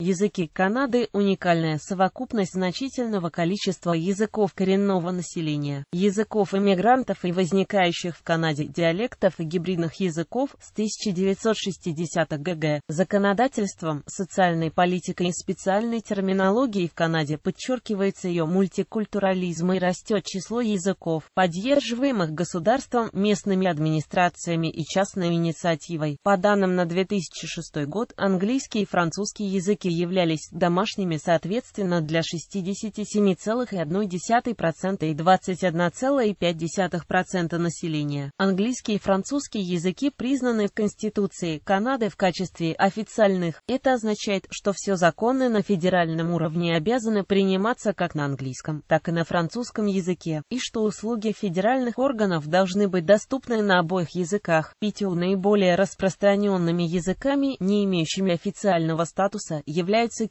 Языки Канады – уникальная совокупность значительного количества языков коренного населения, языков иммигрантов и возникающих в Канаде диалектов и гибридных языков с 1960-х ГГ. Законодательством, социальной политикой и специальной терминологией в Канаде подчеркивается ее мультикультурализм и растет число языков, поддерживаемых государством, местными администрациями и частной инициативой. По данным на 2006 год, английский и французский языки являлись домашними соответственно для 67,1% и 21,5% населения. Английский и французский языки признаны в Конституции Канады в качестве официальных. Это означает, что все законы на федеральном уровне обязаны приниматься как на английском, так и на французском языке, и что услуги федеральных органов должны быть доступны на обоих языках. Пятью наиболее распространенными языками, не имеющими официального статуса,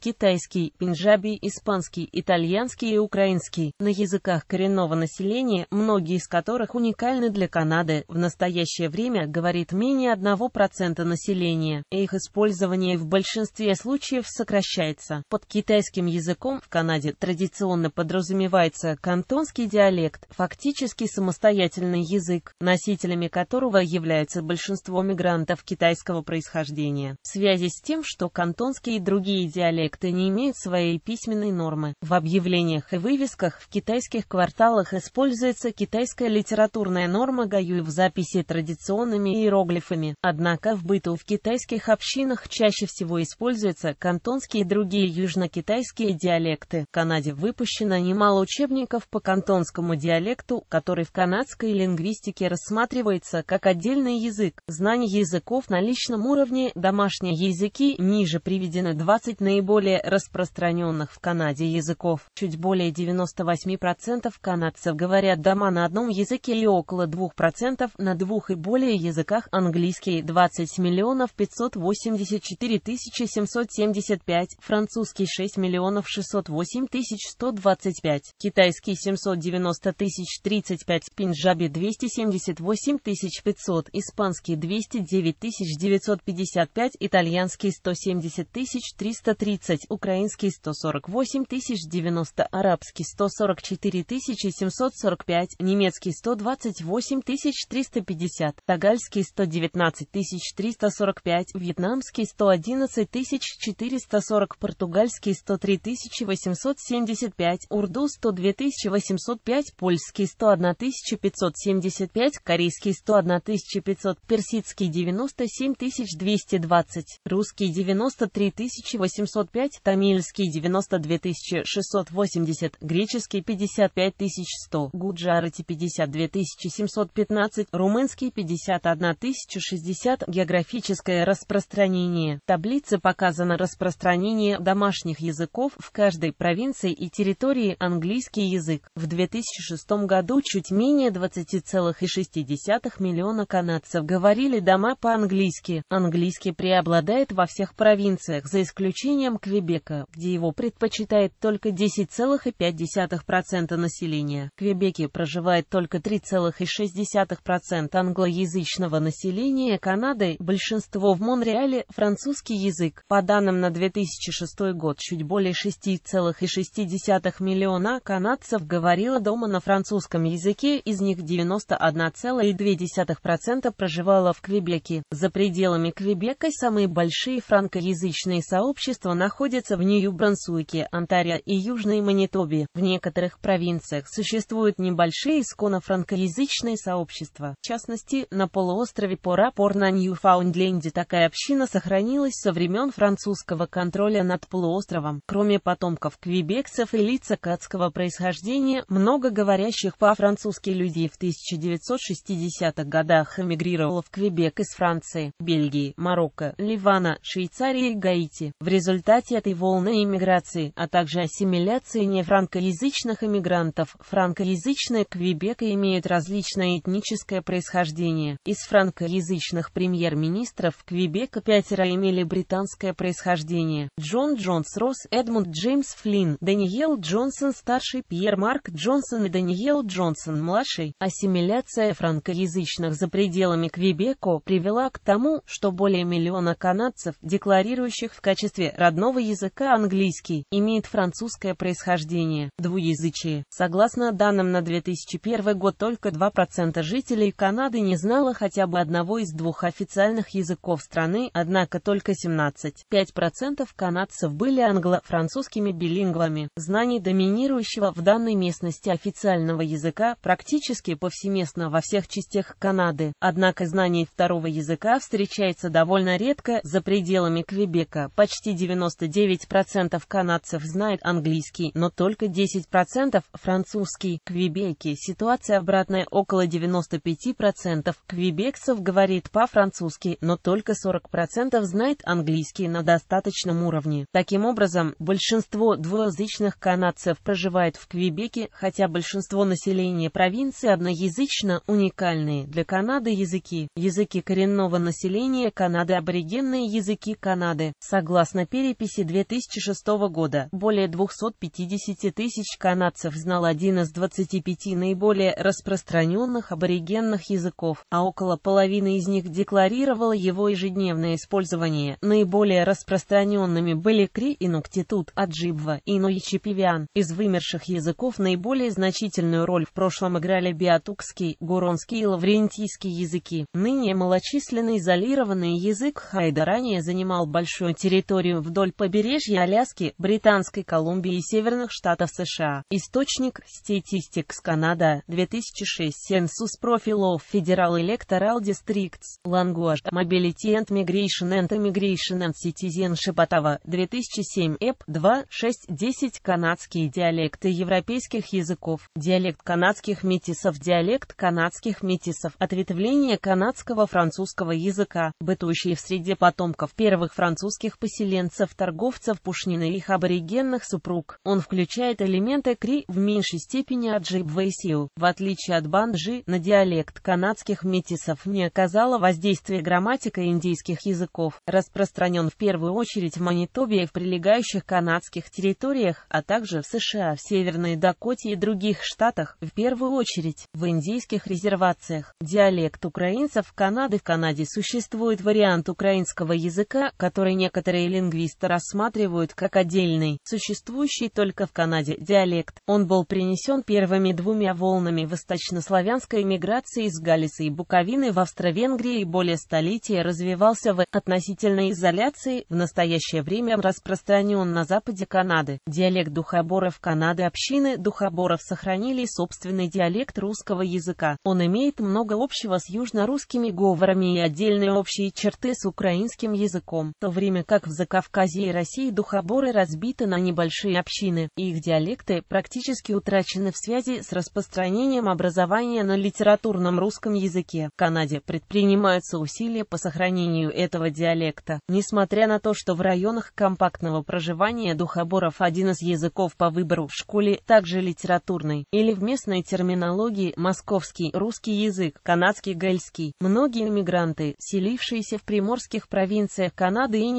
китайский, пинджаби, испанский, итальянский и украинский, на языках коренного населения, многие из которых уникальны для Канады, в настоящее время говорит менее 1% населения, и их использование в большинстве случаев сокращается. Под китайским языком в Канаде традиционно подразумевается кантонский диалект, фактически самостоятельный язык, носителями которого являются большинство мигрантов китайского происхождения. В связи с тем, что кантонские и другие диалекты не имеют своей письменной нормы. В объявлениях и вывесках в китайских кварталах используется китайская литературная норма гаюй в записи традиционными иероглифами. Однако в быту в китайских общинах чаще всего используются кантонские и другие южно-китайские диалекты. В Канаде выпущено немало учебников по кантонскому диалекту, который в канадской лингвистике рассматривается как отдельный язык. Знание языков на личном уровне, домашние языки, ниже приведены 20 наиболее распространенных в Канаде языков. Чуть более 98% канадцев говорят дома на одном языке и около 2% на двух и более языках английский 20 миллионов 584 тысячи 775, французский 6 миллионов 608 тысяч 125, китайский 790 тысяч 35, пинджаби 278 тысяч 500, испанский 209 тысяч 955, итальянский 170 тысяч 330, украинский 148 тысяч 90, арабский 144 тысячи 745, немецкий 128 тысяч 350, тагальский 119 тысяч 345, вьетнамский 111 тысяч 440, португальский 103 тысячи 875, урду 102 тысячи 805, польский 101 тысяча 575, корейский 101 тысяча 500, персидский 97 тысяч 220, русский 93 тысячи 805, тамильский 92 тысячи 680, греческий 55 тысяч 100, гуджарати 52 тысячи 715, румынский 51 тысяча 60, географическое распространение. В таблице показано распространение домашних языков в каждой провинции и территории английский язык. В 2006 году чуть менее 20,6 миллиона канадцев говорили дома по-английски. Английский преобладает во всех провинциях, за исключением Квебека, где его предпочитает только 10,5% населения. В Квебеке проживает только 3,6% англоязычного населения Канады, большинство в Монреале – французский язык. По данным на 2006 год, чуть более 6,6 миллиона канадцев говорило дома на французском языке, из них 91,2% проживало в Квебеке. За пределами Квебека самые большие франкоязычные сообщества находятся в Нью-Брансуике, Онтарио и Южной Манитобе. В некоторых провинциях существуют небольшие исконно-франкоязычные сообщества. В частности, на полуострове Пора-Пор на Ньюфаундленде такая община сохранилась со времен французского контроля над полуостровом. Кроме потомков квебекцев и лиц акадского происхождения, много говорящих по-французски людей в 1960-х годах эмигрировало в Квебек из Франции, Бельгии, Марокко, Ливана, Швейцарии и Гаити. Результате этой волны иммиграции, а также ассимиляции нефранкоязычных иммигрантов, франкоязычная Квебека имеет различное этническое происхождение. Из франкоязычных премьер-министров Квебека пятеро имели британское происхождение. Джон Джонс Росс, Эдмунд Джеймс Флинн, Даниэл Джонсон старший, Пьер Марк Джонсон и Даниэл Джонсон младший. Ассимиляция франкоязычных за пределами Квебеко привела к тому, что более миллиона канадцев, декларирующих в качестве качестве родного языка английский, имеет французское происхождение, двуязычие. Согласно данным на 2001 год только 2% жителей Канады не знало хотя бы одного из двух официальных языков страны, однако только 17,5% канадцев были англо-французскими билингвами. Знаний доминирующего в данной местности официального языка практически повсеместно во всех частях Канады, однако знаний второго языка встречается довольно редко за пределами Квебека. Почти 99% канадцев знает английский, но только 10% французский. Квебеке ситуация обратная около 95% квебексов говорит по-французски, но только 40% знает английский на достаточном уровне. Таким образом, большинство двуязычных канадцев проживает в Квебеке, хотя большинство населения провинции одноязычно уникальные для Канады языки. Языки коренного населения Канады аборигенные языки Канады. Согласно переписи 2006 года, более 250 тысяч канадцев знал один из 25 наиболее распространенных аборигенных языков, а около половины из них декларировало его ежедневное использование. Наиболее распространенными были Кри и Нуктитут, Аджибва и Нойчипивиан. Из вымерших языков наиболее значительную роль в прошлом играли биотукский, гуронский и лаврентийский языки. Ныне малочисленный изолированный язык хайда ранее занимал большую территорию вдоль побережья Аляски, Британской Колумбии и северных штатов США. Источник Statistics Canada 2006 Census Profile of Federal Electoral Districts Language Mobility and Migration and Immigration and Citizenship Ottawa 2007 EP 2 6 10 Канадские диалекты европейских языков Диалект канадских метисов Диалект канадских метисов. Ответвление канадского французского языка, бытующие в среде потомков первых французских поселенцев, торговцев пушнины и их аборигенных супруг. Он включает элементы кри в меньшей степени аджибва и сил. В отличие от банджи, на диалект канадских метисов не оказала воздействия грамматика индийских языков, распространен в первую очередь в Манитобе и в прилегающих канадских территориях, а также в США, в Северной Дакоте и других штатах, в первую очередь в индейских резервациях. Диалект украинцев Канады в Канаде существует вариант украинского языка, который некоторые лингвисты рассматривают как отдельный, существующий только в Канаде, диалект. Он был принесен первыми двумя волнами восточнославянской миграции из Галицы и Буковины в Австро-Венгрии и более столетия развивался в относительной изоляции, в настоящее время распространен на западе Канады. Диалект духоборов Канады общины духоборов сохранили собственный диалект русского языка. Он имеет много общего с южно-русскими говорами и отдельные общие черты с украинским языком, в то время как в Закавказье и России духоборы разбиты на небольшие общины, и их диалекты практически утрачены в связи с распространением образования на литературном русском языке. В Канаде предпринимаются усилия по сохранению этого диалекта, несмотря на то, что в районах компактного проживания духоборов один из языков по выбору в школе также литературный, или в местной терминологии московский русский язык, канадский гельский. Многие иммигранты, селившиеся в приморских провинциях Канады и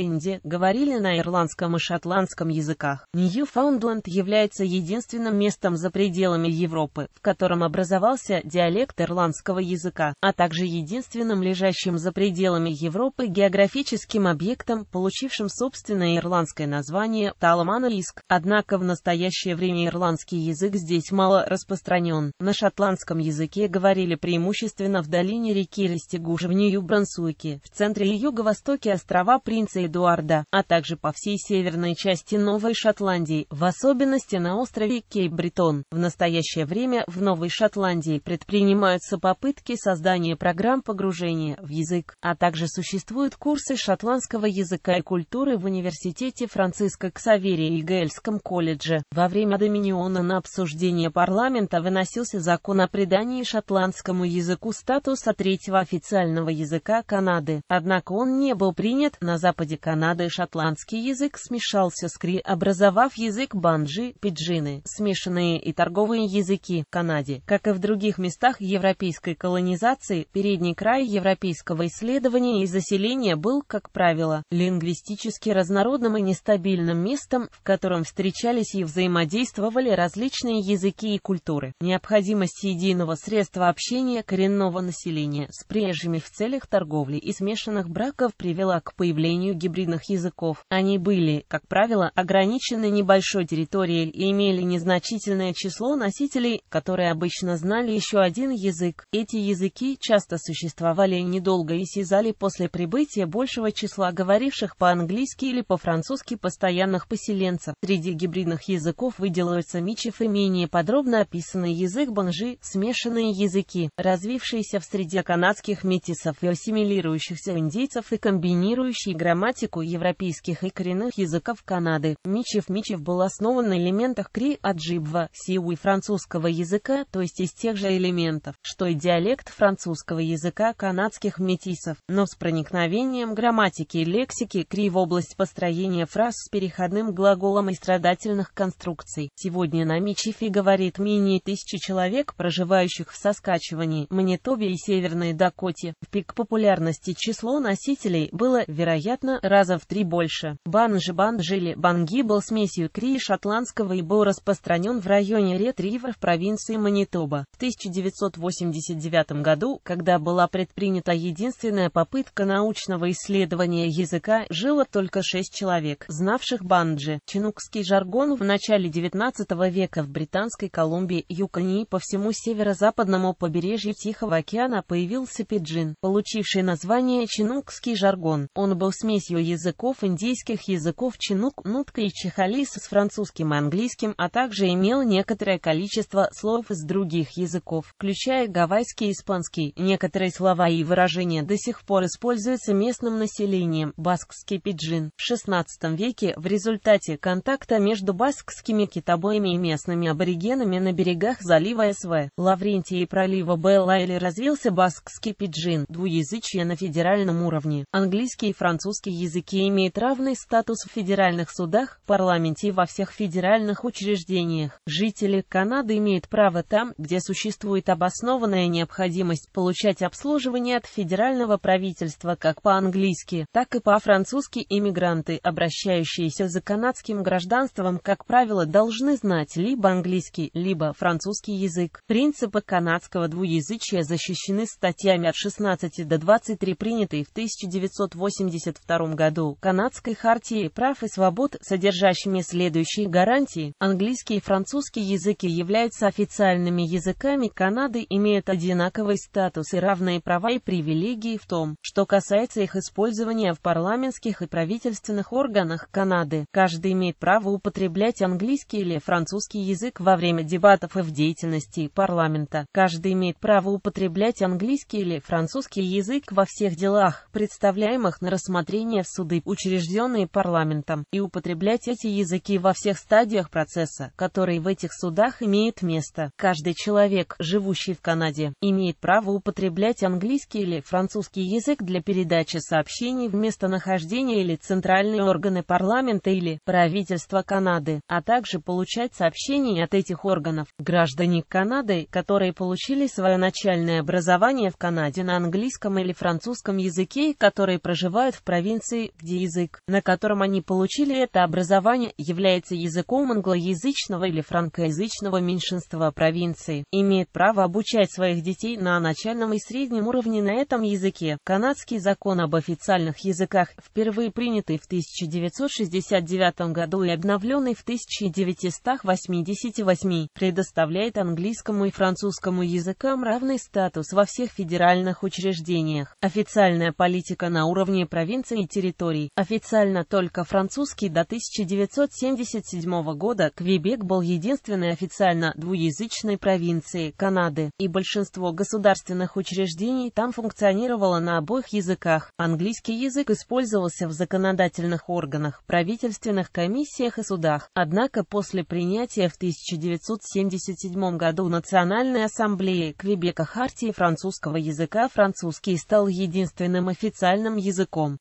Ньюфаундленде, говорили на ирландском и шотландском языках. Ньюфаундленд является единственным местом за пределами Европы, в котором образовался диалект ирландского языка, а также единственным лежащим за пределами Европы географическим объектом, получившим собственное ирландское название Таламана-Иск. Однако в настоящее время ирландский язык здесь мало распространен. На шотландском языке говорили преимущественно в долине реки Рестигуш в Нью-Брансуике, в центре и юго-востоке острова Принца Эдуарда, а также по всей северной части Новой Шотландии, в особенности на острове Кейп-Бретон. В настоящее время в Новой Шотландии предпринимаются попытки создания программ погружения в язык, а также существуют курсы шотландского языка и культуры в университете Франциска Ксаверия и Гельском колледже. Во время Доминиона на обсуждение парламента выносился закон о придании шотландскому языку статуса третьего официального языка Канады. Однако он не был принят. На западе Канады шотландский язык смешался с кри, образовав язык банджи, пиджины, смешанные и торговые языки в Канаде. Как и в других местах европейской колонизации, передний край европейского исследования и заселения был, как правило, лингвистически разнородным и нестабильным местом, в котором встречались и взаимодействовали различные языки и культуры. Необходимость единого средства общения коренного населения с приезжими в целях торговли и смешанных браков привела к появлению гибридов гибридных языков. Они были, как правило, ограничены небольшой территорией и имели незначительное число носителей, которые обычно знали еще один язык. Эти языки часто существовали недолго и исчезали после прибытия большего числа говоривших по-английски или по-французски постоянных поселенцев. Среди гибридных языков выделяются мичев и менее подробно описанный язык банжи, смешанные языки, развившиеся в среде канадских метисов и ассимилирующихся индейцев и комбинирующие грамматику европейских и коренных языков Канады. Мичев-Мичев был основан на элементах кри-аджибва, сиуи французского языка, то есть из тех же элементов, что и диалект французского языка канадских метисов, но с проникновением грамматики и лексики кри в область построения фраз с переходным глаголом и страдательных конструкций. Сегодня на Мичифе говорит менее тысячи человек, проживающих в Соскачевании, Манитобе и Северной Дакоте. В пик популярности число носителей было, вероятно, раза в три больше. Банжи-банд жили Банги был смесью кри шотландского и был распространен в районе Ред-Ривер в провинции Манитоба. В 1989 году, когда была предпринята единственная попытка научного исследования языка, жило только шесть человек, знавших банджи. Чинукский жаргон в начале 19 века в Британской Колумбии, Юконии по всему северо-западному побережью Тихого океана появился пиджин, получивший название чинукский жаргон. Он был смесью языков индийских языков чинук, нутка и чехалис с французским и английским, а также имел некоторое количество слов из других языков, включая гавайский и испанский. Некоторые слова и выражения до сих пор используются местным населением. Баскский пиджин. В XVI веке в результате контакта между баскскими китобоями и местными аборигенами на берегах залива СВ, Лаврентия и пролива Беллайли развился баскский пиджин, двуязычие на федеральном уровне. Английский и французский языки имеют равный статус в федеральных судах, парламенте и во всех федеральных учреждениях. Жители Канады имеют право там, где существует обоснованная необходимость получать обслуживание от федерального правительства как по-английски, так и по-французски иммигранты, обращающиеся за канадским гражданством, как правило, должны знать либо английский, либо французский язык. Принципы канадского двуязычия защищены статьями от 16 до 23 принятой в 1982 году Канадской хартии прав и свобод, содержащими следующие гарантии. Английский и французский языки являются официальными языками Канады, имеют одинаковый статус и равные права и привилегии в том, что касается их использования в парламентских и правительственных органах Канады. Каждый имеет право употреблять английский или французский язык во время дебатов и в деятельности парламента. Каждый имеет право употреблять английский или французский язык во всех делах, представляемых на рассмотрение в суды, учрежденные парламентом, и употреблять эти языки во всех стадиях процесса, которые в этих судах имеют место. Каждый человек, живущий в Канаде, имеет право употреблять английский или французский язык для передачи сообщений в местонахождение или центральные органы парламента или правительства Канады, а также получать сообщения от этих органов. Граждане Канады, которые получили свое начальное образование в Канаде на английском или французском языке, которые проживают в провинции, где язык, на котором они получили это образование, является языком англоязычного или франкоязычного меньшинства провинции, имеет право обучать своих детей на начальном и среднем уровне на этом языке. Канадский закон об официальных языках, впервые принятый в 1969 году и обновленный в 1988, предоставляет английскому и французскому языкам равный статус во всех федеральных учреждениях. Официальная политика на уровне провинций и территорий. Официально только французский до 1977 года Квебек был единственной официально двуязычной провинцией Канады, и большинство государственных учреждений там функционировало на обоих языках. Английский язык использовался в законодательных органах, правительственных комиссиях и судах. Однако после принятия в 1977 году Национальной ассамблеи Квебека Хартии французского языка французский стал единственным официальным языком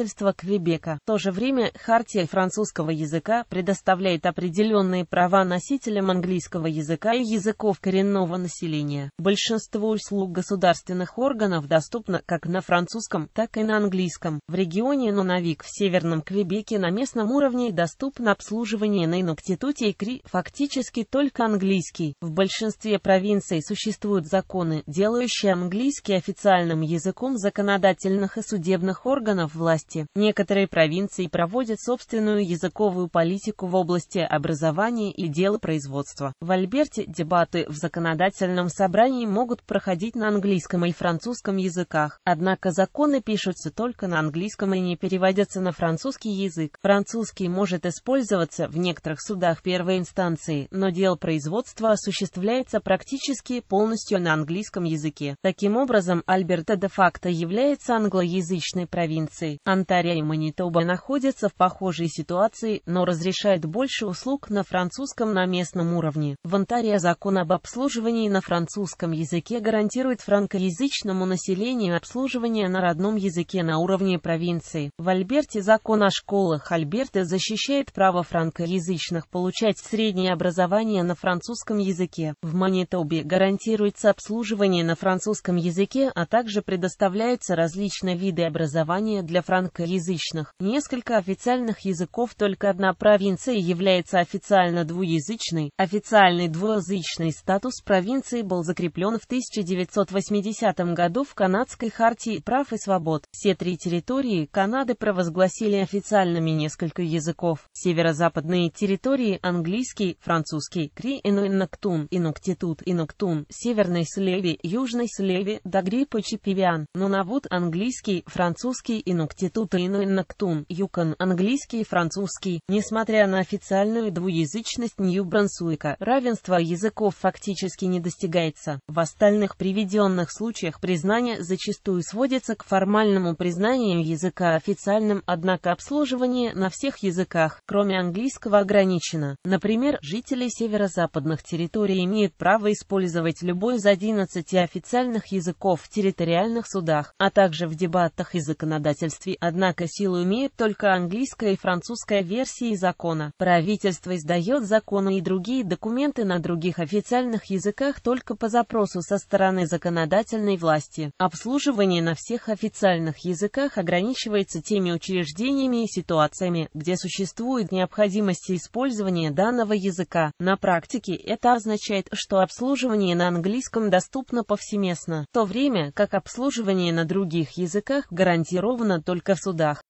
правительства Квебека. В то же время Хартия французского языка предоставляет определенные права носителям английского языка и языков коренного населения. Большинство услуг государственных органов доступно как на французском, так и на английском. В регионе Нунавик в северном Квебеке на местном уровне доступно обслуживание на Инуктитуте и Кри, фактически только английский. В большинстве провинций существуют законы, делающие английский официальным языком законодательных и судебных органов власти власти. Некоторые провинции проводят собственную языковую политику в области образования и делопроизводства. В Альберте дебаты в законодательном собрании могут проходить на английском и французском языках, однако законы пишутся только на английском и не переводятся на французский язык. Французский может использоваться в некоторых судах первой инстанции, но дел производства осуществляется практически полностью на английском языке. Таким образом, Альберта де-факто является англоязычной провинцией. Онтарио и Манитоба находятся в похожей ситуации, но разрешают больше услуг на французском на местном уровне. В Онтарио закон об обслуживании на французском языке гарантирует франкоязычному населению обслуживание на родном языке на уровне провинции. В Альберте закон о школах Альберта защищает право франкоязычных получать среднее образование на французском языке. В Манитобе гарантируется обслуживание на французском языке, а также предоставляются различные виды образования для франкоязычных. Несколько официальных языков только одна провинция является официально двуязычной. Официальный двуязычный статус провинции был закреплен в 1980 году в Канадской хартии прав и свобод. Все три территории Канады провозгласили официальными несколько языков. Северо-западные территории английский, французский, кри инуиннактун, инуктитут, инуктун, северной слеви, южной слеви, дагри почепивиан, нунавут английский, французский, инуктитут и инуиннактун, юкон, английский, французский. Несмотря на официальную двуязычность Нью-Брансуика, равенство языков фактически не достигается. В остальных приведенных случаях признание зачастую сводится к формальному признанию языка официальным, однако обслуживание на всех языках, кроме английского, ограничено. Например, жители северо-западных территорий имеют право использовать любой из 11 официальных языков в территориальных судах, а также в дебатах и законодательстве, однако силу имеют только английская и французская версии закона. Правительство издает законы и другие документы на других официальных языках только по запросу со стороны законодательной власти. Обслуживание на всех официальных языках ограничивается теми учреждениями и ситуациями, где существует необходимость использования данного языка. На практике это означает, что обслуживание на английском доступно повсеместно, в то время как обслуживание на других языках гарантировано только в судах.